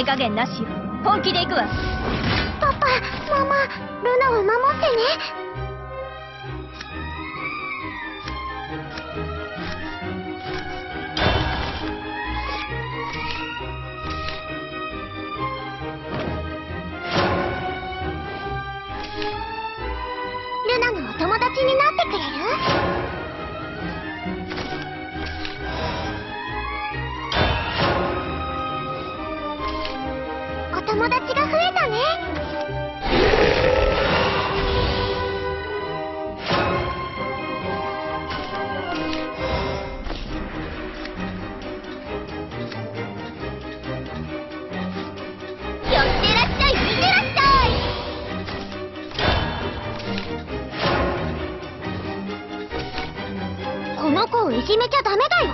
手加減なしよ。本気で行くわ。パパママルナを守ってね。ルナのお友達になってくれる？友達が増えたね。寄ってらっしゃい見てらっしゃい。この子をいじめちゃダメだよ。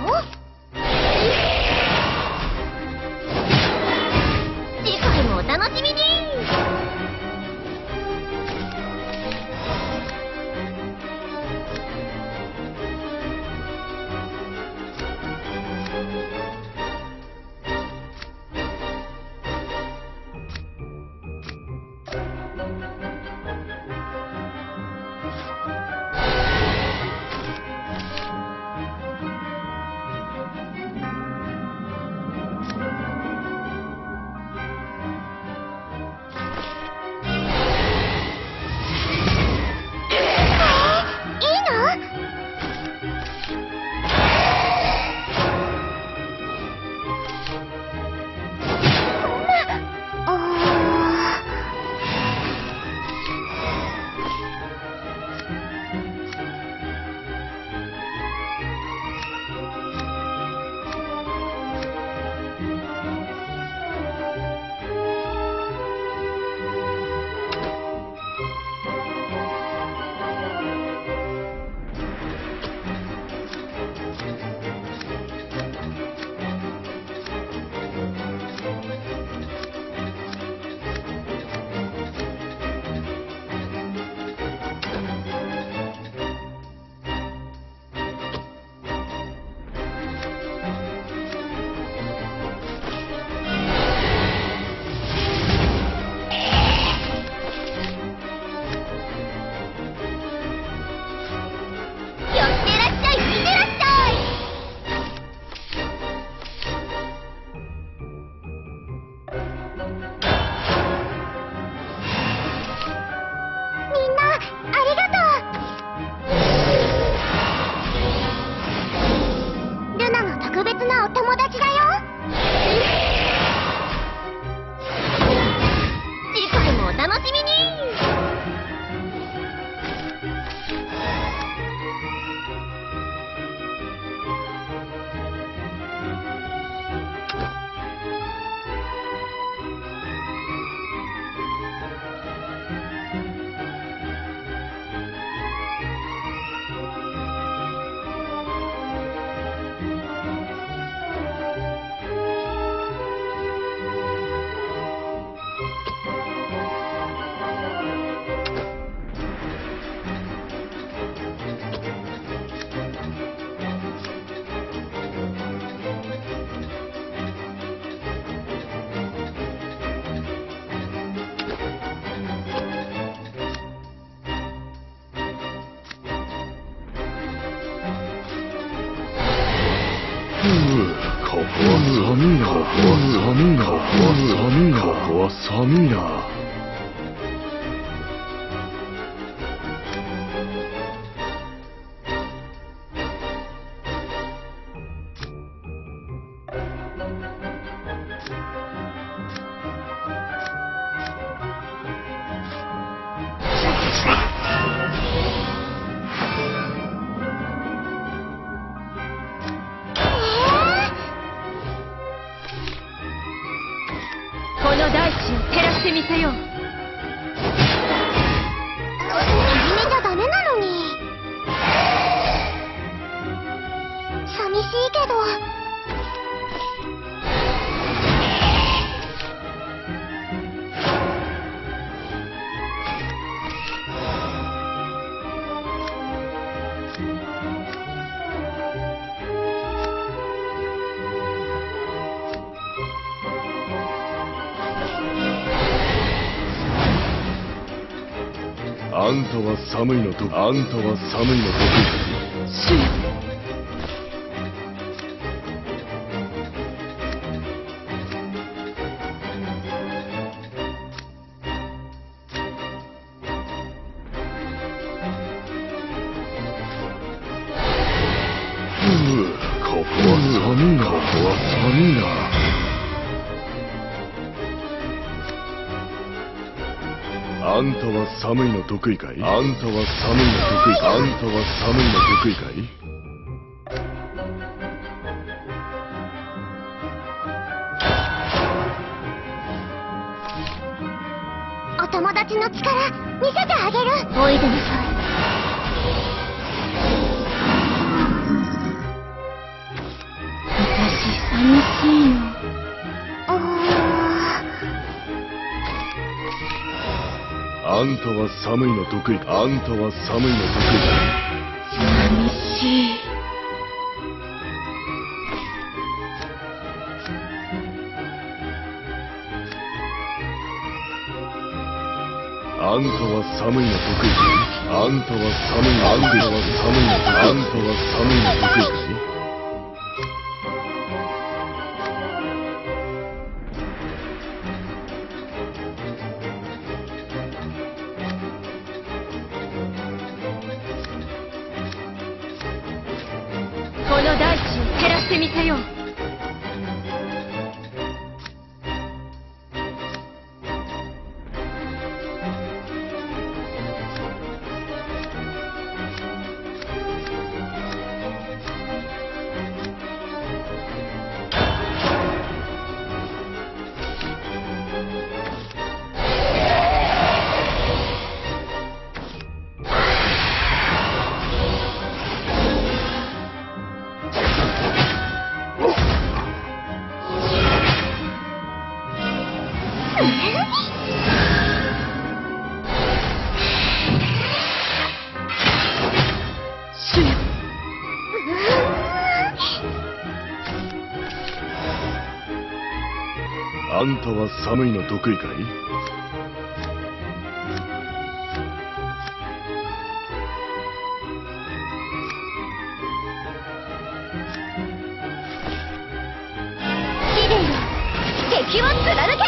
ここは寒いな。ここは寒けど。あんたは寒いのとあんたは寒いのとあんたは寒いの得意かい？あんたは寒いの得意かあんたは寒いの得意かい？お友達の力見せてあげる。おいでなさい。私寂しいのあんたは寒いの得意あんたは寒いの得意か寂しいあんたは寒いの得意。あんたは寒いの。あんたは寒いの。得意あんたは寒いの得意。んたは寒いの得意かい？試練よ敵を貫け！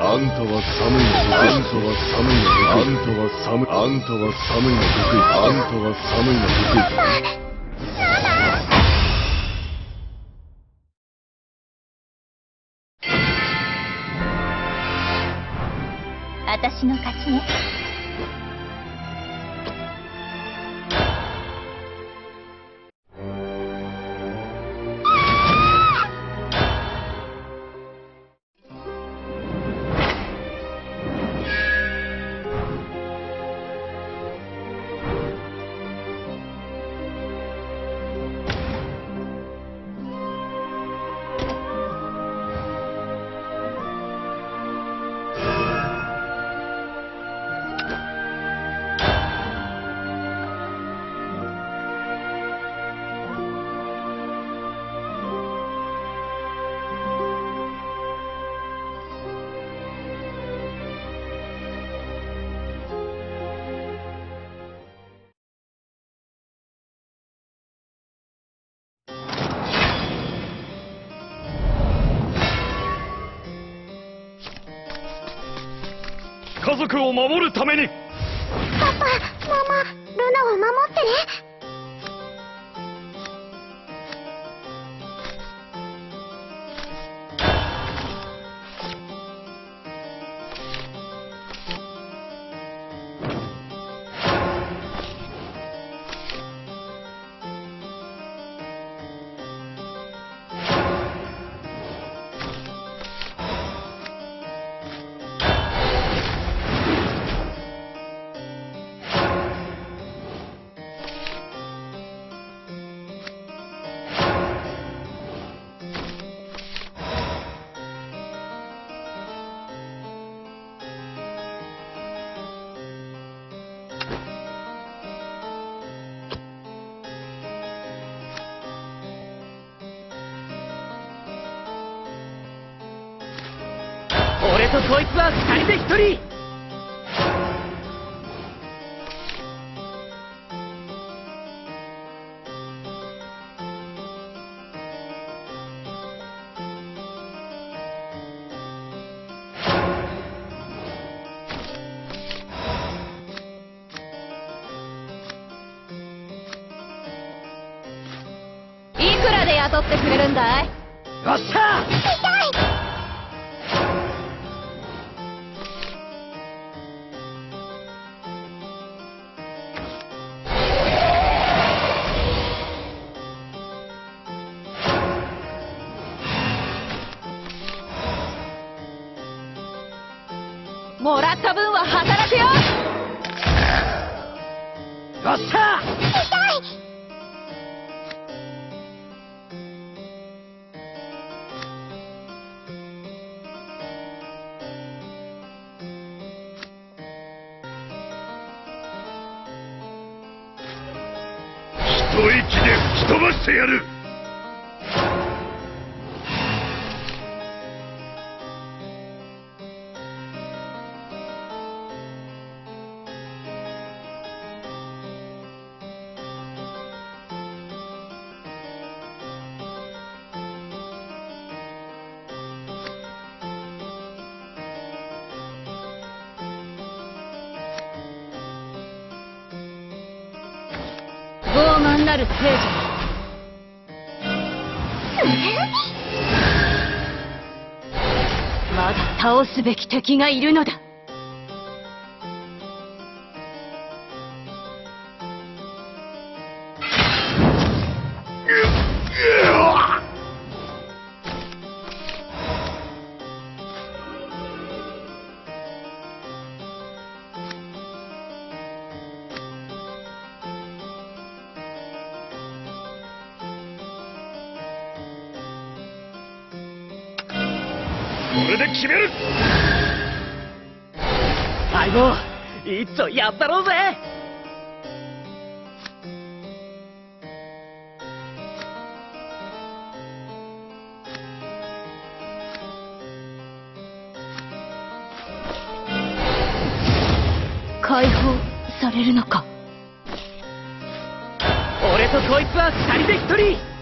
あんたは寒いの得意。あんたは寒いの得意。あんたは寒いあんたは寒いの得意。あんたは寒いの得意私の勝ちね。族を守るために。パパママルナを守ってね。とこいつは二人で一人。いくらで雇ってくれるんだい？よっしゃ吹き飛ばしてやる。すべき敵がいるのだ。やったろうぜ。解放されるのか。俺とこいつは二人で一人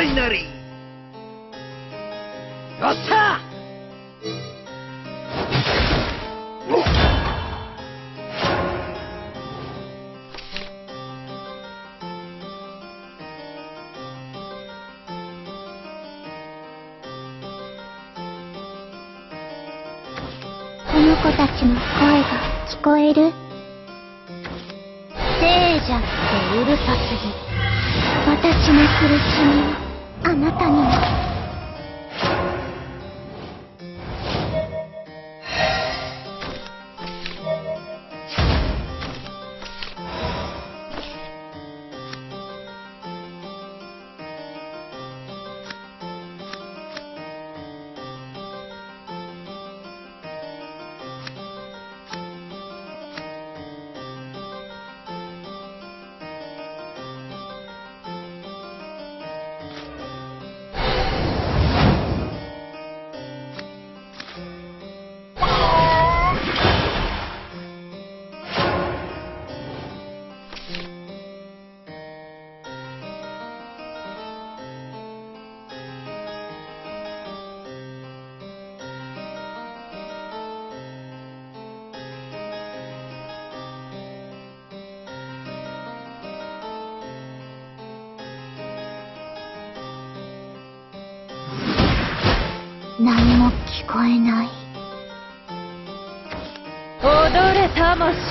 は災いなり。よっしゃこの子たちの声が聞こえる？聖者ってうるさすぎ。私の苦しみはあなたに。も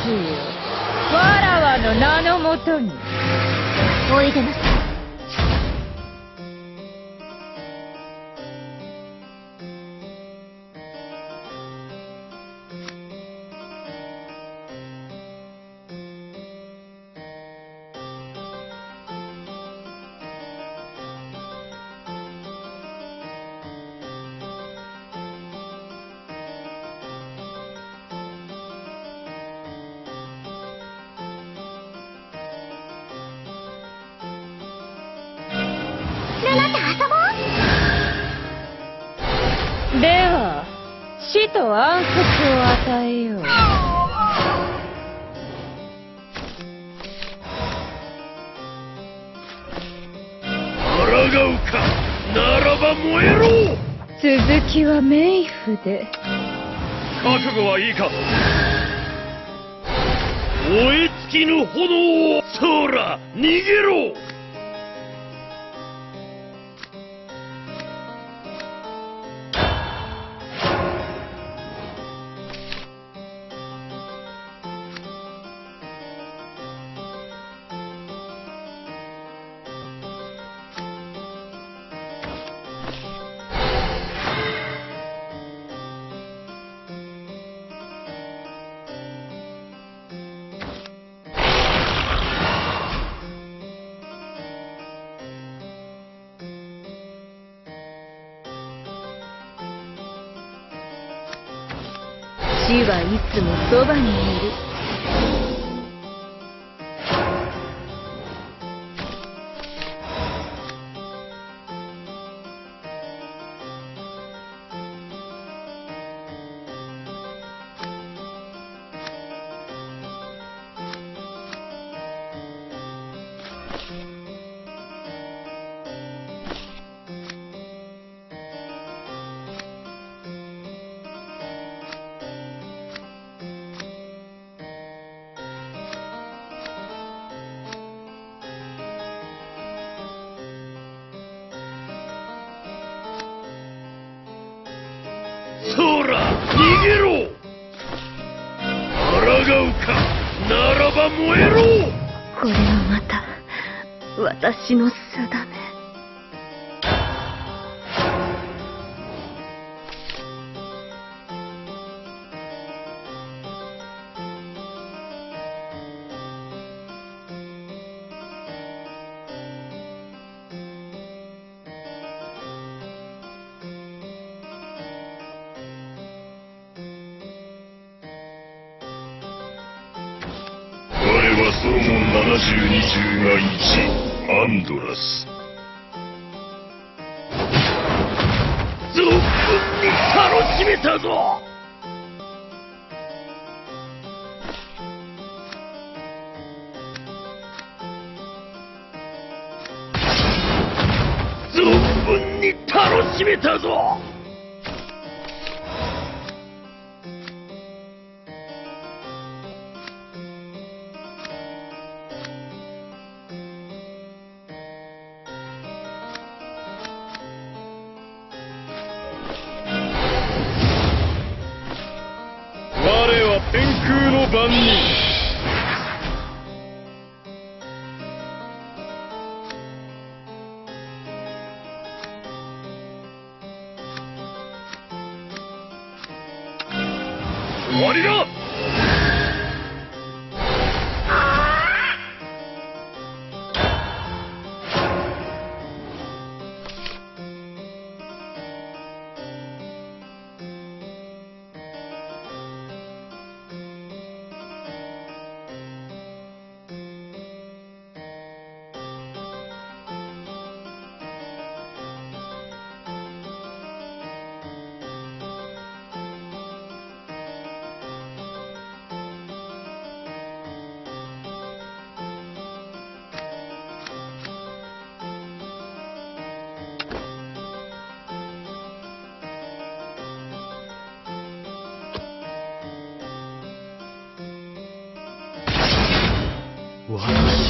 よ。わらわの名のもとに。おいでなさいと暗黒を与えよ。う抗うか。ならば燃えろ。続きは冥府で。覚悟はいいか。燃え尽きぬ炎を私の定め。我はソロモン72中が1 Honduras.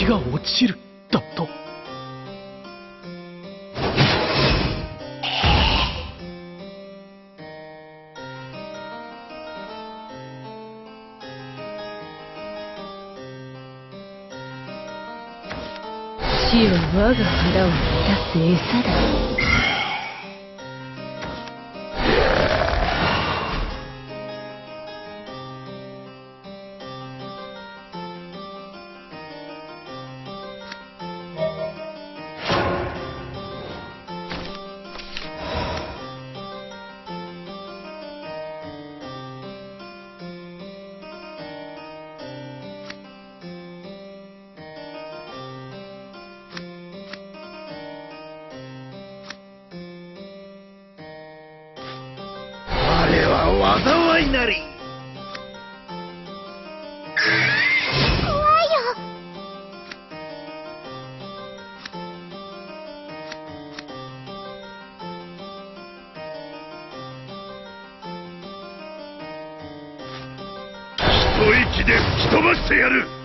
が落ちるだと。死は我が腹を満たす餌だ。で吹き飛ばしてやる。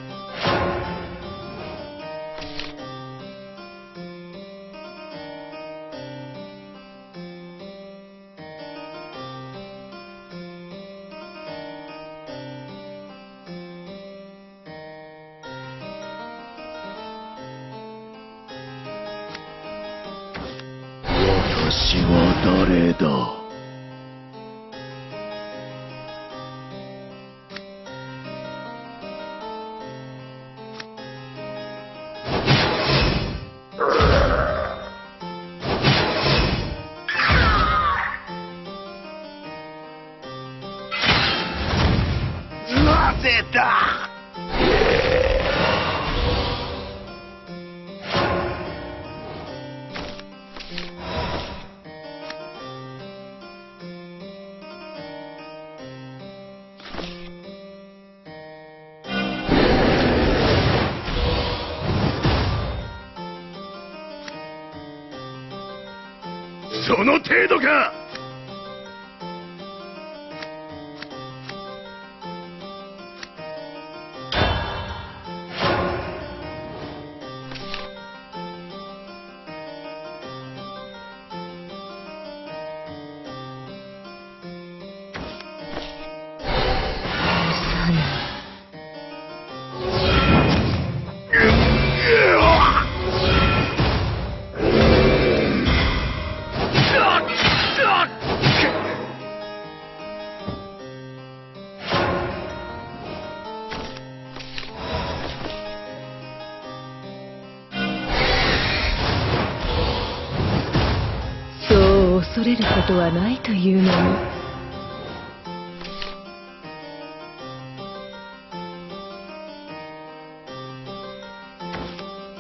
ことはないというのに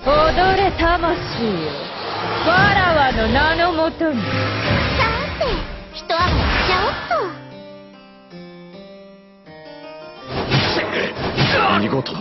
踊れ魂よ。わらわの名のもとに。さて一泡やっちゃおっと。見事